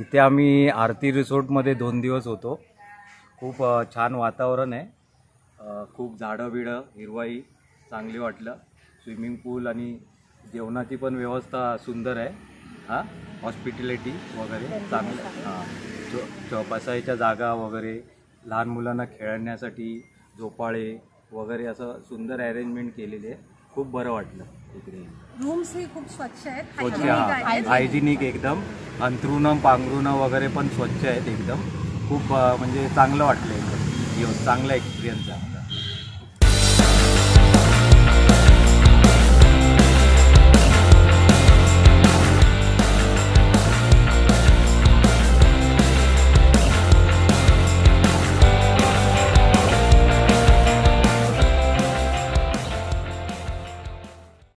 इथे आम्ही आरती रिसोर्टमध्ये दोन दिवस होतो. खूप छान वातावरण आहे. खूप झाडं बिडं हिरवाई चांगली वाटलं. स्विमिंग पूल आणि जेवणाची पण व्यवस्था सुंदर आहे. हां हॉस्पिटॅलिटी वगैरे चांगलं. हां बसायच्या जागा वगैरे लहान मुलांना खेळण्यासाठी झोपाळे वगैरे असं सुंदर अरेंजमेंट केलेली आहे. खूप बरं वाटलं इकडे. रूम्स ही खूप स्वच्छ आहेत. हायजिनिक एकदम. अंथरुणं पांघरुणं वगैरे पण स्वच्छ आहेत एकदम. खूप म्हणजे चांगलं वाटलं एकदम. येऊन चांगला एक्सपिरियन्स आहे.